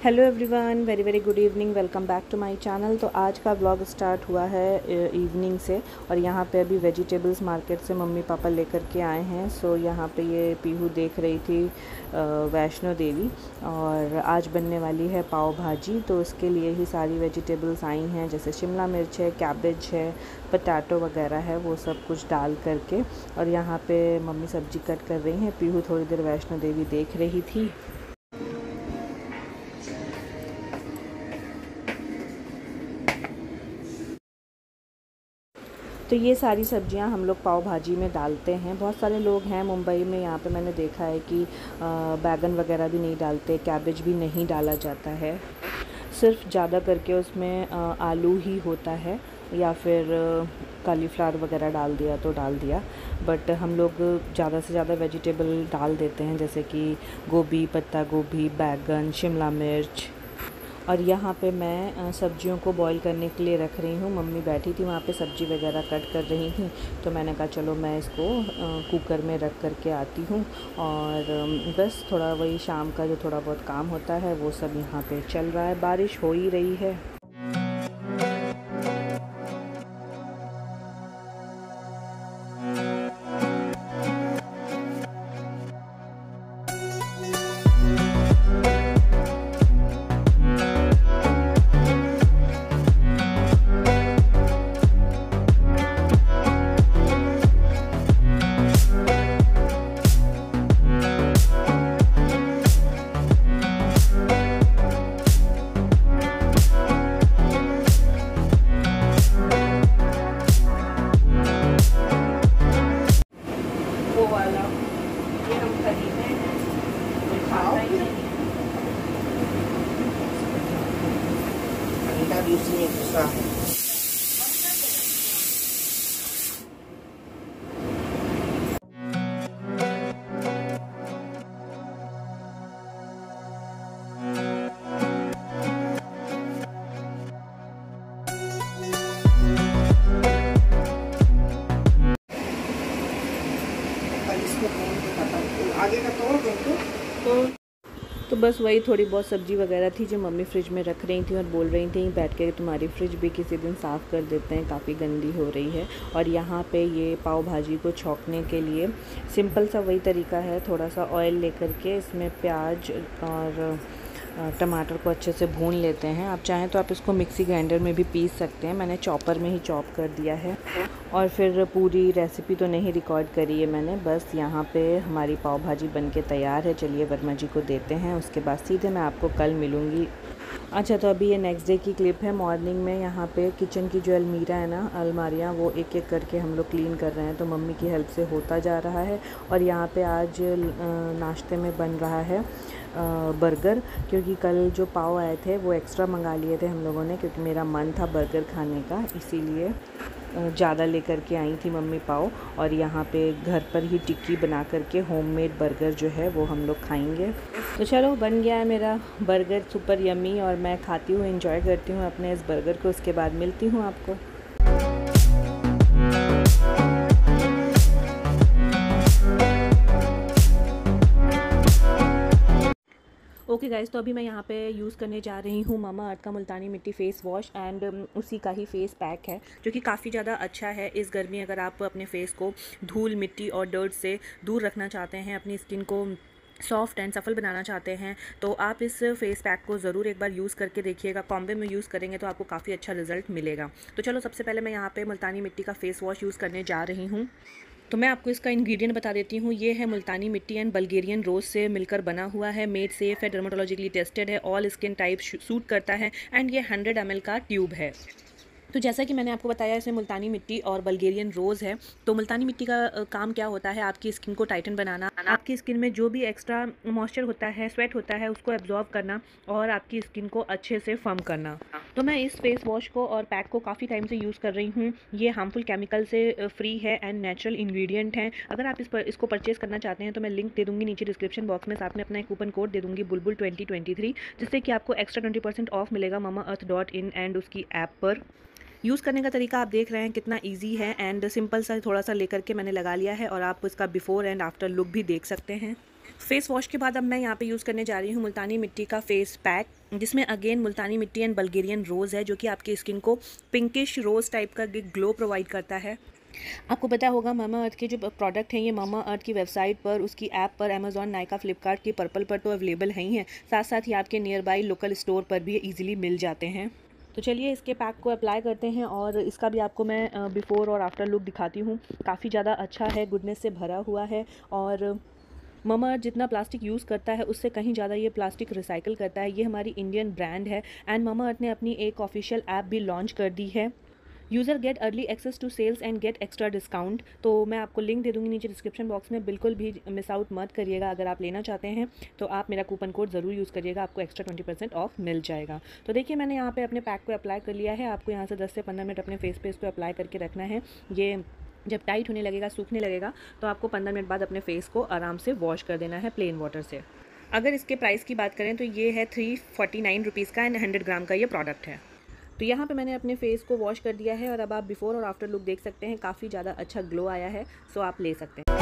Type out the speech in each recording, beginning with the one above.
Hello everyone very very good evening welcome back to my channel तो आज का blog start हुआ है इवनिंग से और यहाँ पे अभी वेजिटेबल्स मार्केट से मम्मी पापा लेकर के आए हैं। सो यहाँ पे ये पीहू देख रही थी वैष्णो देवी और आज बनने वाली है पाव भाजी। तो उसके लिए ही सारी वेजिटेबल्स आई हैं, जैसे शिमला मिर्च है कैबेज है पटाटो वगैरह है, वो सब कुछ डाल करके। और यहाँ पर मम्मी सब्ज़ी कट कर रही हैं। पीहू थोड़ी देर वैष्णो देवी देख रही थी। तो ये सारी सब्ज़ियाँ हम लोग पाव भाजी में डालते हैं। बहुत सारे लोग हैं मुंबई में, यहाँ पे मैंने देखा है कि बैगन वगैरह भी नहीं डालते कैबेज भी नहीं डाला जाता है। सिर्फ़ ज़्यादा करके उसमें आलू ही होता है, या फिर कालीफ्लावर वगैरह डाल दिया तो डाल दिया। बट हम लोग ज़्यादा से ज़्यादा वेजिटेबल डाल देते हैं, जैसे कि गोभी पत्ता गोभी बैगन, शिमला मिर्च और यहाँ पे मैं सब्जियों को बॉईल करने के लिए रख रही हूँ। मम्मी बैठी थी, वहाँ पे सब्ज़ी वगैरह कट कर रही थी। तो मैंने कहा, चलो मैं इसको कुकर में रख कर के आती हूँ। और बस थोड़ा वही शाम का जो थोड़ा बहुत काम होता है, वो सब यहाँ पे चल रहा है। बारिश हो ही रही है। तो बस वही थोड़ी बहुत सब्ज़ी वगैरह थी जो मम्मी फ्रिज में रख रही थी और बोल रही थी, बैठ के तुम्हारी फ्रिज भी किसी दिन साफ़ कर देते हैं, काफ़ी गंदी हो रही है। और यहाँ पे ये पाव भाजी को छोंकने के लिए सिंपल सा वही तरीका है, थोड़ा सा ऑयल लेकर के इसमें प्याज और टमाटर को अच्छे से भून लेते हैं। आप चाहें तो आप इसको मिक्सी ग्राइंडर में भी पीस सकते हैं। मैंने चॉपर में ही चॉप कर दिया है। और फिर पूरी रेसिपी तो नहीं रिकॉर्ड करी है मैंने। बस यहाँ पे हमारी पाव भाजी बन के तैयार है। चलिए वर्मा जी को देते हैं। उसके बाद सीधे मैं आपको कल मिलूँगी अच्छा तो अभी ये नेक्स्ट डे की क्लिप है। मॉर्निंग में यहाँ पे किचन की जो अलमीरा है ना, अलमारियाँ, वो एक एक करके हम लोग क्लीन कर रहे हैं। तो मम्मी की हेल्प से होता जा रहा है और यहाँ पे आज नाश्ते में बन रहा है बर्गर क्योंकि कल जो पाव आए थे, वो एक्स्ट्रा मंगा लिए थे हम लोगों ने, क्योंकि मेरा मन था बर्गर खाने का, इसीलिए ज़्यादा लेकर के आई थी मम्मी पाओ और यहाँ पे घर पर ही टिक्की बना करके होममेड बर्गर जो है वो हम लोग खाएँगे। तो चलो, बन गया है मेरा बर्गर सुपर यमी और मैं खाती हूँ इंजॉय करती हूँ अपने इस बर्गर को। उसके बाद मिलती हूँ आपको। ओके गाइज़ तो अभी मैं यहाँ पे यूज़ करने जा रही हूँ मामा अर्थ का मुल्तानी मिट्टी फेस वॉश एंड उसी का ही फेस पैक है, जो कि काफ़ी ज़्यादा अच्छा है। इस गर्मी अगर आप अपने फेस को धूल, मिट्टी और डर्ट से दूर रखना चाहते हैं, अपनी स्किन को सॉफ्ट एंड सफल बनाना चाहते हैं तो आप इस फेस पैक को ज़रूर एक बार यूज़ करके देखिएगा। कॉम्बे में यूज़ करेंगे तो आपको काफ़ी अच्छा रिज़ल्ट मिलेगा। तो चलो, सबसे पहले मैं यहाँ पे मुल्तानी मिट्टी का फेस वॉश यूज़ करने जा रही हूँ। तो मैं आपको इसका इंग्रेडिएंट बता देती हूँ। ये है मुल्तानी मिट्टी एंड बल्गेरियन रोज से मिलकर बना हुआ है। मेड सेफ़ है डर्माटोलॉजिकली टेस्टेड है ऑल स्किन टाइप सूट करता है एंड ये हंड्रेड एम का ट्यूब है। तो जैसा कि मैंने आपको बताया, इसमें मुल्तानी मिट्टी और बल्गेरियन रोज़ है। तो मुल्तानी मिट्टी का काम क्या होता है? आपकी स्किन को टाइटन बनाना आपकी स्किन में जो भी एक्स्ट्रा मॉइस्चर होता है स्वेट होता है, उसको एब्जॉर्ब करना और आपकी स्किन को अच्छे से फर्म करना। तो मैं इस फेस वॉश को और पैक को काफ़ी टाइम से यूज़ कर रही हूँ। ये हार्मफुल केमिकल से फ्री है एंड नेचुरल इन्ग्रीडियंट हैं। अगर आप इस पर, इसको परचेज़ करना चाहते हैं तो मैं लिंक दे दूँगी नीचे डिस्क्रिप्शन बॉक्स में। साथ में अपना एक कूपन कोड दे दूँगी बुलबुल ट्वेंटी जिससे कि आपको एक्स्ट्रा ट्वेंटी ऑफ़ मिलेगा मामा अर्थ डॉट इन एंड उसकी ऐप पर। यूज़ करने का तरीका आप देख रहे हैं कितना ईजी है एंड सिंपल सा थोड़ा सा लेकर के मैंने लगा लिया है और आप इसका बिफोर एंड आफ्टर लुक भी देख सकते हैं। फेस वॉश के बाद अब मैं यहाँ पे यूज़ करने जा रही हूँ मुल्तानी मिट्टी का फेस पैक जिसमें again multani mitti and Bulgarian रोज़ है, जो कि आपकी स्किन को पिंकिश रोज़ टाइप का ग्लो प्रोवाइड करता है। आपको पता होगा मामा अर्थ के जो प्रोडक्ट हैं, ये मामा अर्थ की वेबसाइट पर, उसकी ऐप पर अमेजोन नायका फ्लिपकार्ट की पर्पल पर तो अवेलेबल हैं ही हैं। साथ साथ ही आपके नियर बाई लोकल स्टोर पर भी इजीली मिल जाते हैं। तो चलिए इसके पैक को अप्लाई करते हैं और इसका भी आपको मैं बिफ़ोर और आफ्टर लुक दिखाती हूँ। काफ़ी ज़्यादा अच्छा है गुडनेस से भरा हुआ है और ममा जितना प्लास्टिक यूज़ करता है, उससे कहीं ज़्यादा ये प्लास्टिक रिसाइकल करता है। ये हमारी इंडियन ब्रांड है एंड ममा अर्थ ने अपनी एक ऑफिशियल ऐप भी लॉन्च कर दी है। User get early access to sales and get extra discount. तो मैं आपको लिंक दे दूँगी नीचे डिस्क्रिप्शन बॉक्स में। बिल्कुल भी मिस आउट मत करिएगा। अगर आप लेना चाहते हैं तो आप मेरा कूपन कोड ज़रूर यूज़ करिएगा। आपको एक्स्ट्रा ट्वेंटी परसेंट ऑफ़ मिल जाएगा। तो देखिए, मैंने यहाँ पे अपने पैक को अप्लाई कर लिया है। आपको यहाँ से दस से पंद्रह मिनट अपने फेस पे इसको अप्लाई करके रखना है। ये जब टाइट होने लगेगा, सूखने लगेगा तो आपको पंद्रह मिनट बाद अपने फेस को आराम से वॉश कर देना है प्लेन वाटर से। अगर इसके प्राइस की बात करें तो ये है थ्री फोर्टी नाइन रुपीज़ का एंड हंड्रेड ग्राम का ये प्रोडक्ट है। तो यहाँ पे मैंने अपने फेस को वॉश कर दिया है और अब आप बिफ़ोर और आफ्टर लुक देख सकते हैं, काफ़ी ज़्यादा अच्छा ग्लो आया है सो आप ले सकते हैं।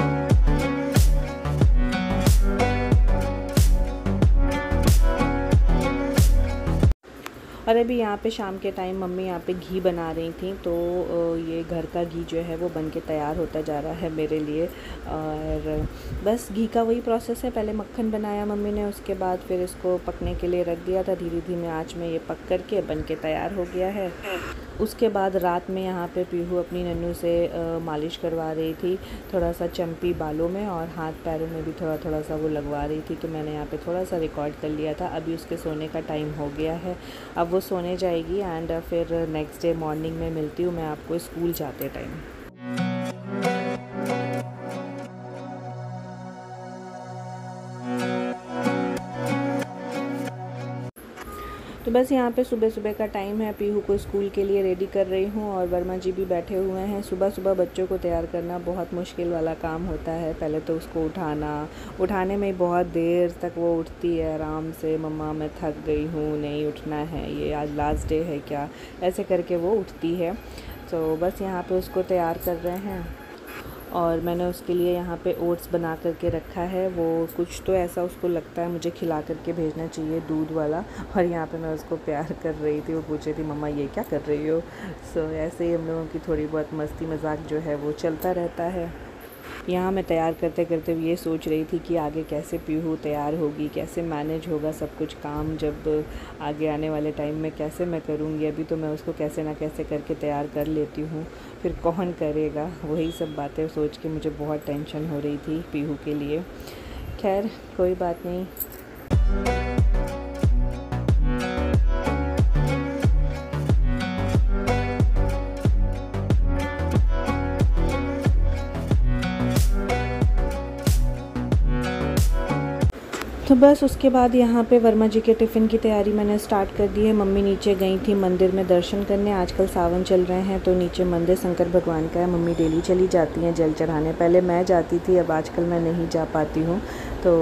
और अभी यहाँ पे शाम के टाइम मम्मी यहाँ पे घी बना रही थी तो ये घर का घी जो है वो बन के तैयार होता जा रहा है मेरे लिए। और बस घी का वही प्रोसेस है पहले मक्खन बनाया मम्मी ने उसके बाद फिर इसको पकने के लिए रख दिया था धीरे धीरे आँच में ये पक करके बन के तैयार हो गया है। उसके बाद रात में यहाँ पे पीहू अपनी नन्नू से आ, मालिश करवा रही थी थोड़ा सा चम्पी बालों में और हाथ पैरों में भी थोड़ा थोड़ा सा वो लगवा रही थी तो मैंने यहाँ पे थोड़ा सा रिकॉर्ड कर लिया था। अभी उसके सोने का टाइम हो गया है। अब वो सोने जाएगी एंड फिर नेक्स्ट डे मॉर्निंग में मिलती हूँ, मैं आपको स्कूल जाते टाइम तो बस यहाँ पे सुबह सुबह का टाइम है। पीहू को स्कूल के लिए रेडी कर रही हूँ और वर्मा जी भी बैठे हुए हैं। सुबह सुबह बच्चों को तैयार करना बहुत मुश्किल वाला काम होता है। पहले तो उसको उठाना। उठाने में बहुत देर तक वो उठती है आराम से। मम्मा, मैं थक गई हूँ, नहीं उठना है। ये आज लास्ट डे है क्या? ऐसे करके वो उठती है। तो बस यहाँ पर उसको तैयार कर रहे हैं। और मैंने उसके लिए यहाँ पे ओट्स बना करके रखा है। वो कुछ तो ऐसा उसको लगता है मुझे खिला करके भेजना चाहिए दूध वाला। और यहाँ पे मैं उसको प्यार कर रही थी वो पूछ रही थी मम्मा ये क्या कर रही हो? सो so, ऐसे ही हम लोगों की थोड़ी बहुत मस्ती मज़ाक जो है वो चलता रहता है। यहाँ मैं तैयार करते करते ये सोच रही थी कि आगे कैसे पीहू तैयार होगी, कैसे मैनेज होगा सब कुछ काम जब आगे आने वाले टाइम में कैसे मैं करूँगी, अभी तो मैं उसको कैसे ना कैसे करके तैयार कर लेती हूँ। फिर कौन करेगा? वही सब बातें सोच के मुझे बहुत टेंशन हो रही थी पीहू के लिए। खैर, कोई बात नहीं। तो बस उसके बाद यहाँ पे वर्मा जी के टिफ़िन की तैयारी मैंने स्टार्ट कर दी है। मम्मी नीचे गई थी मंदिर में दर्शन करने। आजकल सावन चल रहे हैं तो नीचे मंदिर शंकर भगवान का है। मम्मी डेली चली जाती हैं जल चढ़ाने। पहले मैं जाती थी, अब आजकल मैं नहीं जा पाती हूँ। तो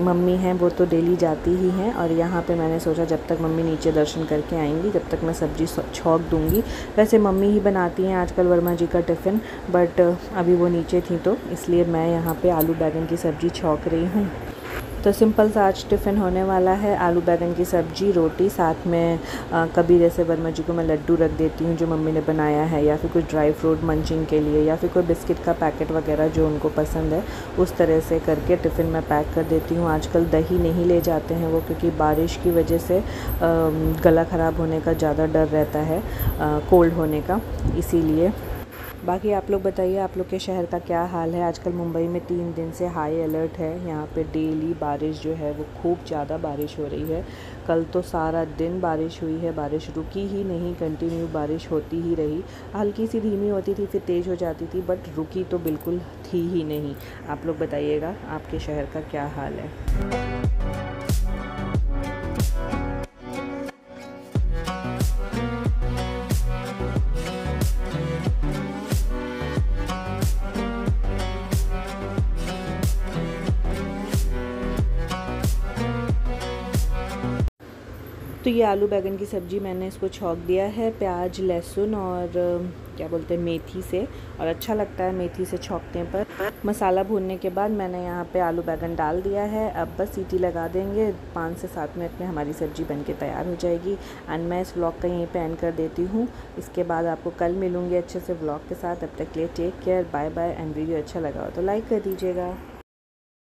मम्मी हैं, वो तो डेली जाती ही हैं और यहाँ पे मैंने सोचा जब तक मम्मी नीचे दर्शन करके आएँगी, जब तक मैं सब्ज़ी छोंक दूँगी। वैसे मम्मी ही बनाती हैं आजकल वर्मा जी का टिफ़िन, बट अभी वो नीचे थी तो इसलिए मैं यहाँ पे आलू बैगन की सब्ज़ी छोंक रही हूँ। तो सिंपल सा आज टिफ़िन होने वाला है आलू बैगन की सब्ज़ी रोटी साथ में आ, कभी जैसे वर्मा जी को मैं लड्डू रख देती हूँ जो मम्मी ने बनाया है या फिर कुछ ड्राई फ्रूट मंचिंग के लिए या फिर कोई बिस्किट का पैकेट वगैरह जो उनको पसंद है उस तरह से करके टिफ़िन में पैक कर देती हूँ। आजकल दही नहीं ले जाते हैं वो क्योंकि बारिश की वजह से गला ख़राब होने का ज़्यादा डर रहता है कोल्ड होने का इसीलिए बाकी आप लोग बताइए, आप लोग के शहर का क्या हाल है? आजकल मुंबई में तीन दिन से हाई अलर्ट है। यहाँ पे डेली बारिश जो है, वो खूब ज़्यादा बारिश हो रही है। कल तो सारा दिन बारिश हुई है। बारिश रुकी ही नहीं कंटिन्यू बारिश होती ही रही। हल्की सी धीमी होती थी, फिर तेज़ हो जाती थी बट रुकी तो बिल्कुल थी ही नहीं। आप लोग बताइएगा, आपके शहर का क्या हाल है? तो ये आलू बैगन की सब्ज़ी मैंने इसको छौंक दिया है, प्याज, लहसुन और, क्या बोलते हैं, मेथी से। और अच्छा लगता है मेथी से छौंकने पर। मसाला भूनने के बाद मैंने यहाँ पे आलू बैगन डाल दिया है। अब बस सीटी लगा देंगे। पाँच से सात मिनट में हमारी सब्ज़ी बन के तैयार हो जाएगी। एंड मैं इस व्लॉग का यहीं पे एंड कर देती हूँ। इसके बाद आपको कल मिलूँगी अच्छे से व्लॉग के साथ। अब तक लिए take care, bye bye and video अच्छा लगा हो तो लाइक कर दीजिएगा।